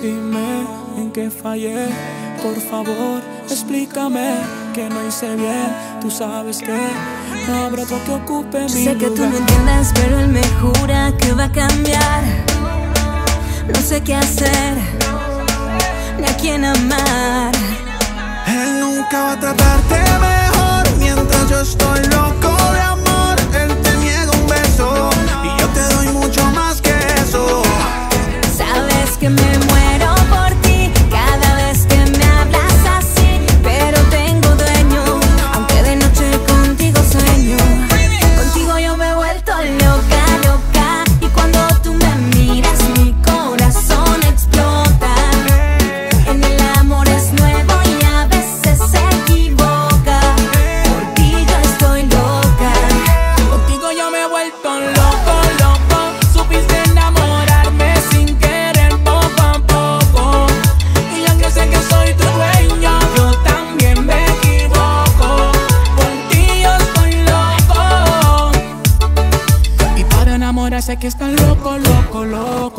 Dime en qué fallé, por favor, explícame que no hice bien. Tú sabes que no habrá otro que ocupe mi Sé que tú no entiendes, pero él me jura que va a cambiar. No sé qué hacer, ni a quién amar. Él nunca va a tratarte mejor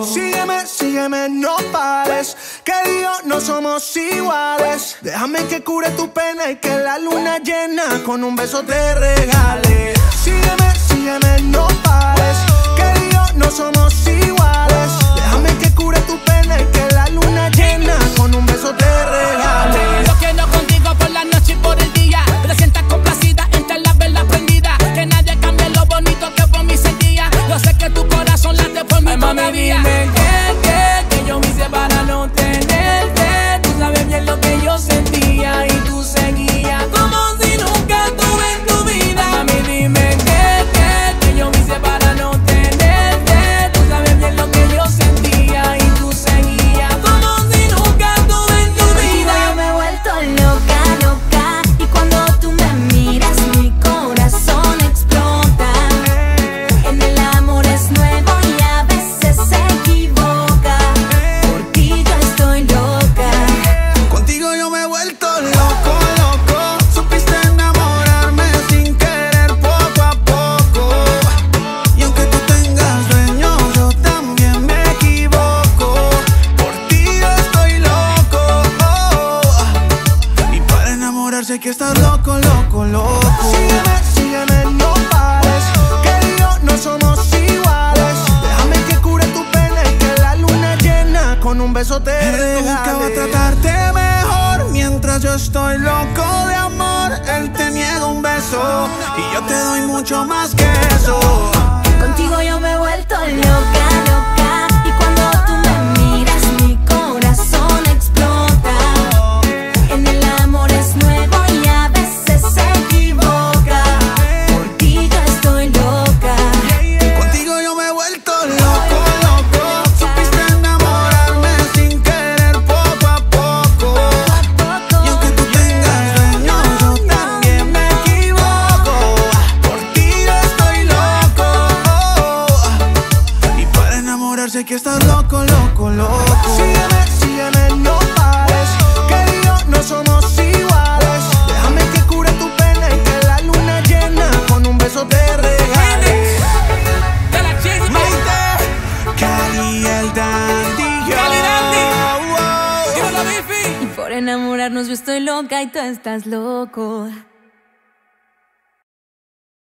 Sígueme, sígueme, no pares. Que yo no somos iguales. Déjame que cure tu pena y que la luna llena con un beso te regale. Sígueme, sígueme, no pares. Hay que estar loco, loco, loco. Sígueme, sígueme, no pares. Que yo no somos iguales. Déjame que cure tu pena y que la luna llena con un beso te regale. Nunca va a tratarte mejor mientras yo estoy loco de amor. Él te niega un beso y yo te doy mucho más que eso. Que estar loco, loco, loco. Sígueme, sígueme, no pares. Que yo no somos iguales. Déjame que cure tu pena y que la luna llena con un beso te regale. Maite, Cali el dandy. Cali Dandy. Y por enamorarnos yo estoy loca y tú estás loco